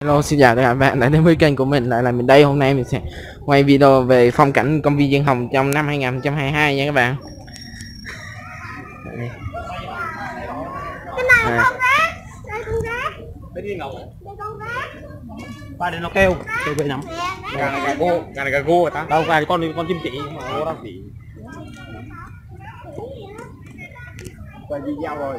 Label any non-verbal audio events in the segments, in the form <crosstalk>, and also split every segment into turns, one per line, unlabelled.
Hello xin chào tất cả các bạn đã đến với kênh của mình lại là mình đây. Hôm nay mình sẽ quay video về phong cảnh công viên Diên Hồng trong năm 2022 nha các bạn. Đây.
cái này
À.
con rác. Đây con rác.
Cái gì ngọc
đây con rác.
Ba đến nó kêu Kêu vậy nắm
nè
Gà này gà gô Gà này gà gô rồi ta? Đâu gà thì con con chim chỉ mà gô đâu chỉ. Và gì dao rồi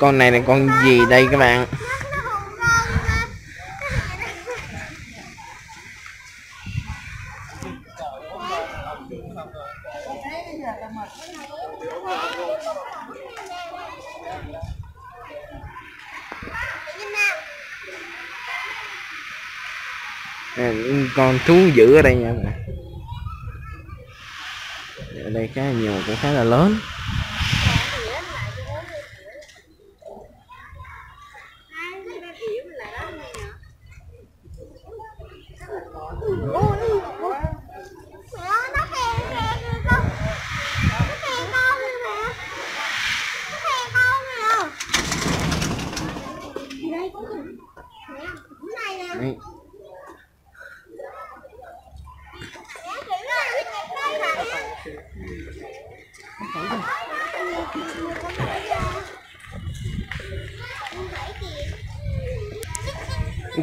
con này là con gì đây các bạn? À, con thú dữ ở đây nha ở đây cái nhiều cũng khá là lớn
mẹ ơi nó khen khen kìa con nó khen con kìa mẹ nó khen con kìa đây con này nè.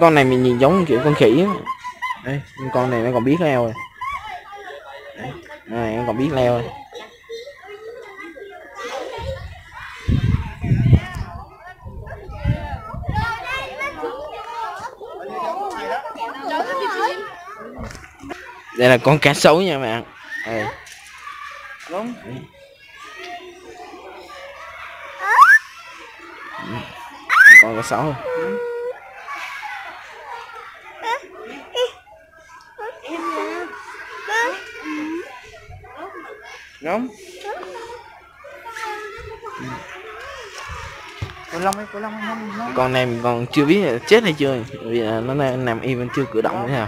Con này mình nhìn giống kiểu con khỉ á. Đây con này nó còn biết leo rồi. Này nó còn biết leo rồi. Đây là con cá sấu nha bạn. Đây.
Đúng.
Con cá sấu.
Đúng. Cô Long ấy, cô Long
con này mình còn chưa biết chết hay chưa vì nó nằm im vẫn chưa cử động nữa nào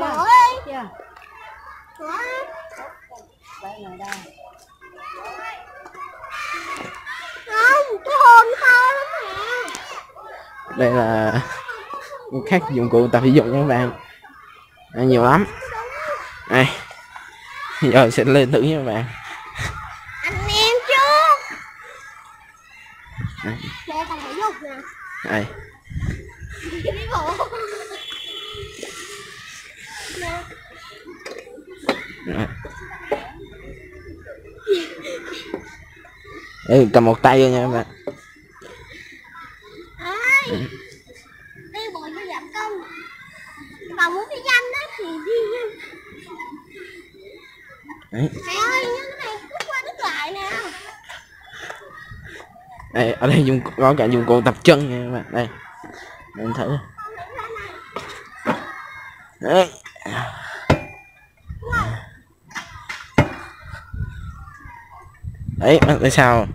mở đi mở không cái hồn to lắm nè
đây là các dụng cụ tập thể dục nha các bạn. À, nhiều lắm. Đây. Giờ sẽ lên thử nha các bạn.
Anh em trước.
Đây.
thể dục nè.
Đấy. Đây, cầm một tay thôi nha các bạn
ai đi bộ cho giảm cân còn muốn cái danh đó thì đi
Đấy.
mẹ ơi như cái này đứt qua đứt lại nè.
Đây ở đây dùng có cả dụng cụ tập chân nha các bạn. Đây. Mình thử. Đấy. Đấy bạn thấy sao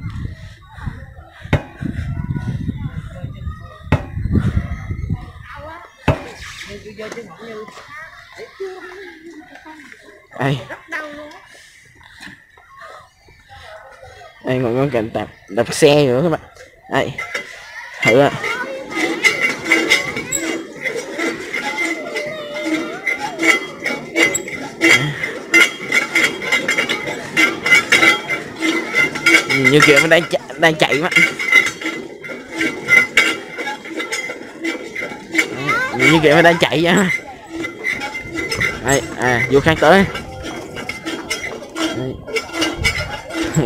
đây đây còn có cả đạp đạp xe nữa các bạn. Đây thử ạ. Như kiểu mình đang chạy, đang chạy mà. như kiểu nó đang chạy vậy đây à vô khác tới. Đây.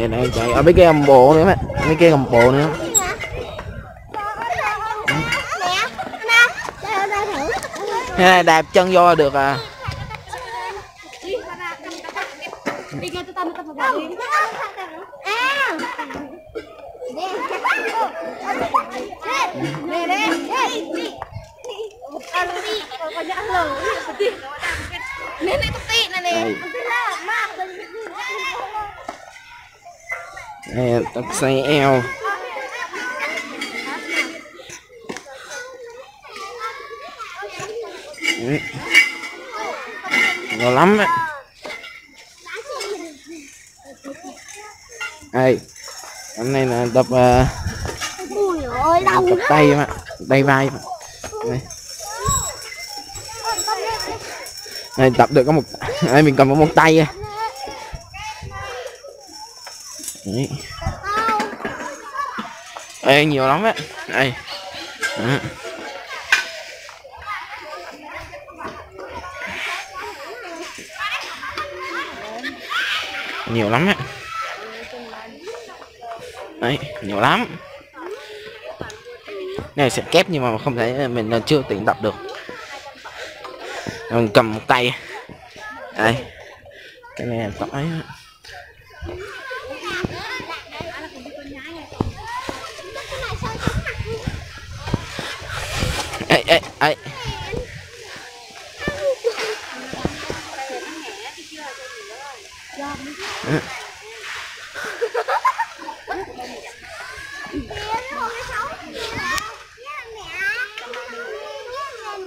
Đang chạy. Ở mấy cái gầm bộ nữa mấy cái gầm bộ nữa. Này đạp chân vô được à.
Đi, đi, đi
đây tập xây eo Đấy. ngon lắm á đây hôm nay là tập uh, tay mà tay vai mà đây. Đây tập được có một đây mình cầm có một tay à Đấy. Ê, nhiều lắm đấy, đây. À. nhiều lắm đấy, đấy nhiều lắm. Này sẽ kép nhưng mà không thấy mình chưa tỉnh tập được mình cầm một tay. Đây. Cái này là tỏi ấy á.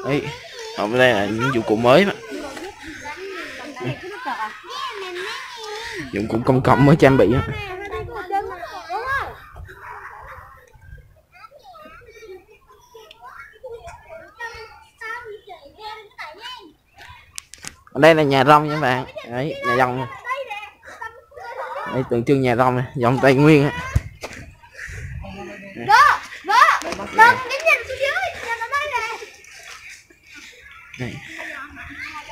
ê ấy Ờ, hôm đây là những dụng cụ mới mà dụng cụ công cộng mới trang bị á. Ở đây là nhà rong nha các bạn. Đấy, nhà rong. Đây, tượng trưng nhà rong này dòng tây nguyên á
Vợ, vợ, vợ, đến nhìn xuống dưới, nhìn ở đây nè.
này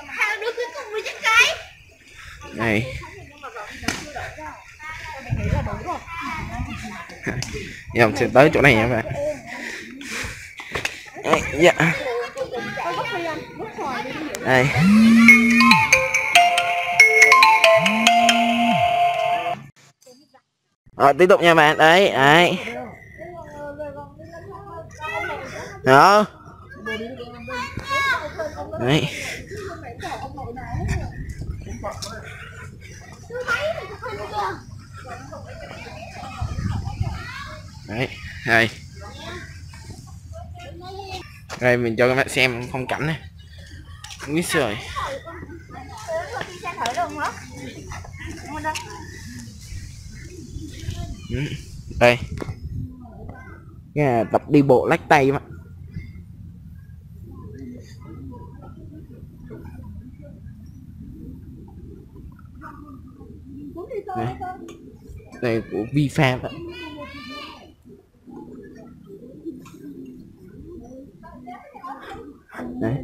Hai đứa cuối cùng với chiếc cây
này. <laughs> Dòng sẽ tới chỗ này nha bạn. Dạ. Đây. Rồi tiếp tục nha bạn. Đấy đấy. Đó. Đấy đấy, đây. Đây, mình cho các bạn xem phong cảnh này. Quý trời. Ừ, đây. Cái là tập đi bộ lách tay mà đây, đây của vi phạm ạ. Đấy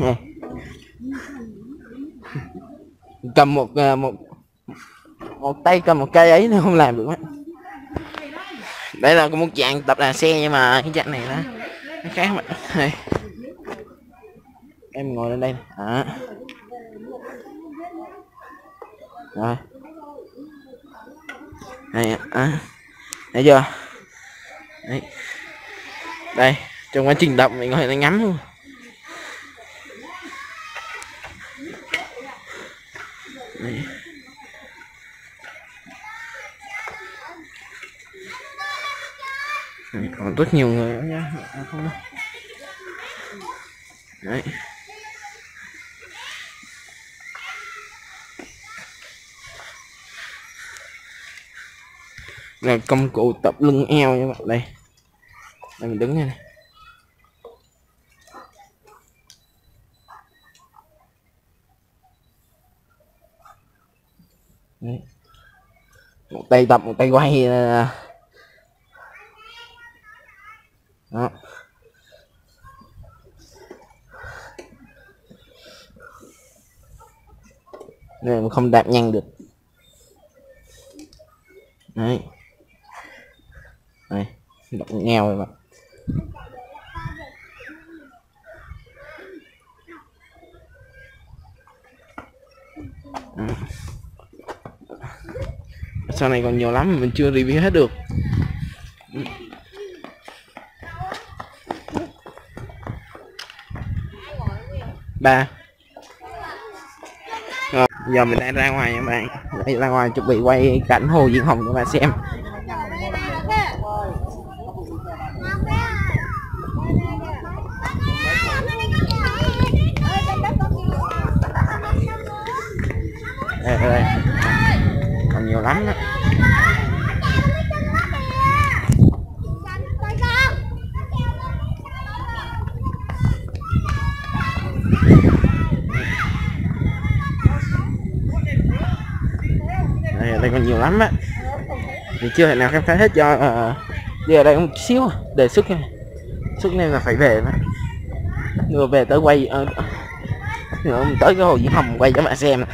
Nè. cầm một à, một một tay cầm một cây ấy nó không làm được. á đây là một dạng tập là xe nhưng mà cái dạng này nó nó khác mà <laughs> em ngồi lên đây à. rồi này à. thấy chưa đấy đây, trong quá trình tập mình có thể ngắm luôn Đấy. Còn rất nhiều người nữa nhá à, không đâu. Đấy. Là công cụ tập lưng eo nha bạn. Đây. Đây mình đứng này. Đấy. một tay tập một tay quay à, đó. Nên không đạp nhanh được. Đấy. Đây Đọc nghèo rồi bạn. À. sau này còn nhiều lắm mình chưa review hết được. Ba rồi, giờ mình đang ra ngoài nha các bạn đây ra ngoài chuẩn bị quay cảnh hồ diễn Hồng cho bạn xem đây, đây, đây. còn nhiều lắm đó. đây, đây còn nhiều lắm á. Thì chưa thể nào khám phá hết do uh, giờ ở đây một xíu à, đề xuất này xuất nên là phải về nữa nữa về tới quay uh, nữa mình tới cái hồ diễn Hồng quay cho bạn xem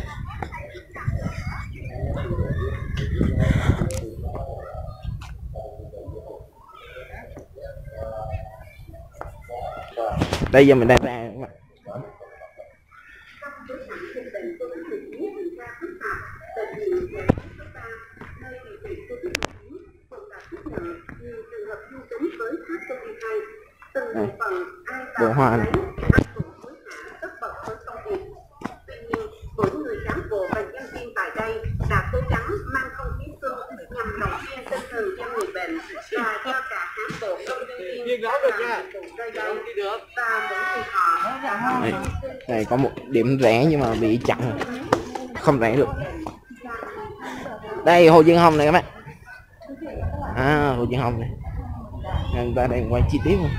đây giờ mình đang ra các bạn. Đây, bộ hoa này
mỗi người cán bộ và nhân viên tại đây đã cố gắng mang không khí xuân nhằm động viên tinh thần cho người bệnh và cho cả cán bộ công nhân viên làm nhiệm vụ nơi đây và mỗi người họ đã mong
đây,
hy sinh
đây. có một điểm rẽ nhưng mà bị chặn. Không rẽ được. Đây hồ Diên Hồng này các bạn. À hồ Diên Hồng này. Người ta đang quay chi tiết luôn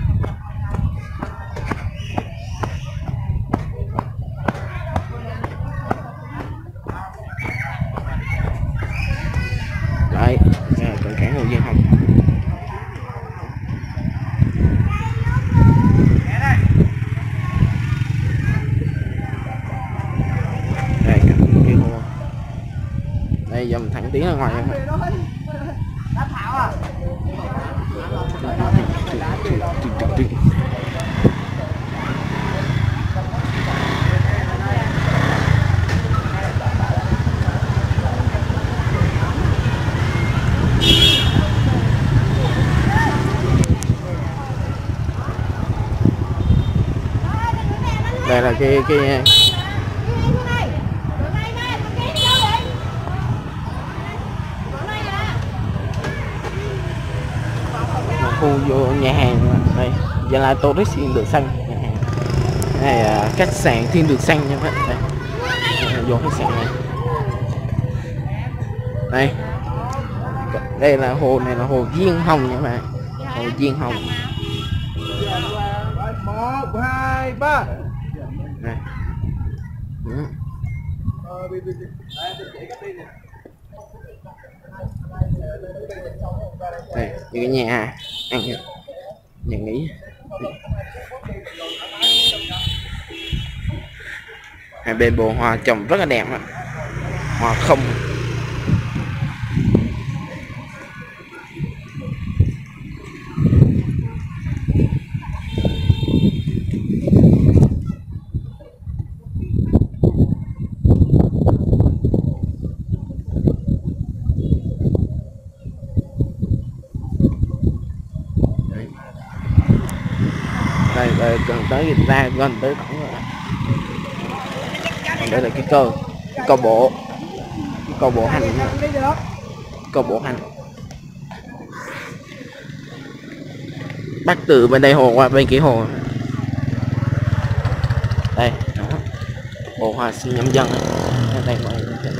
ngoài các đây là cái cái một khu vô nhà hàng đây, Gia Lai Tourist Thiên Đường Xanh nhà hàng. Đây là khách sạn Thiên Đường Xanh nha các bạn. Đây, vô khách sạn này. Đây. Đây là hồ này là hồ Diên Hồng nha các bạn. Hồ Diên Hồng.
Một hai ba
này. Ừ đây, như cái nhà à. ăn nhà nghỉ. Hai bên bồ hoa trồng rất là đẹp á. Hoa không. Gần tới ra gần tới cổng rồi còn đây là cái cơ cái câu bộ cái câu bộ hành. Câu bộ hành. Bắt từ bên đây hồ qua bên kia hồ. Đây đó. bộ hoa sinh nhâm dân. Đây, đây mọi người thấy.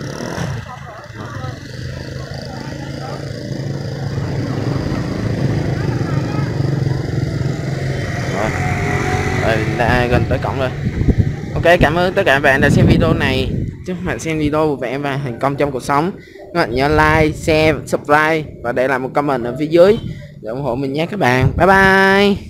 rồi rồi đã gần tới cổng rồi. Ok, cảm ơn tất cả các bạn đã xem video này. Chúc các bạn xem video của bạn và thành công trong cuộc sống. Các bạn nhớ like, share, subscribe và để lại một comment ở phía dưới để ủng hộ mình nhé các bạn. Bye bye.